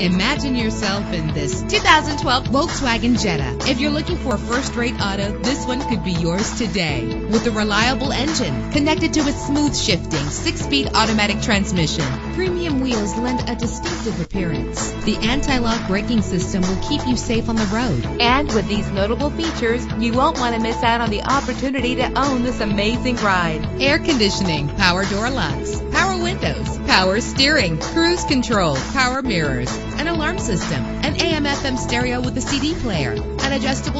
Imagine yourself in this 2012 Volkswagen Jetta. If you're looking for a first-rate auto, this one could be yours today. With a reliable engine connected to a smooth shifting six-speed automatic transmission, premium wheels lend a distinctive appearance. The anti-lock braking system will keep you safe on the road. And with these notable features, you won't want to miss out on the opportunity to own this amazing ride. Air conditioning, power door locks, power windows, power steering, cruise control, power mirrors, an alarm system, an AM FM stereo with a CD player, an adjustable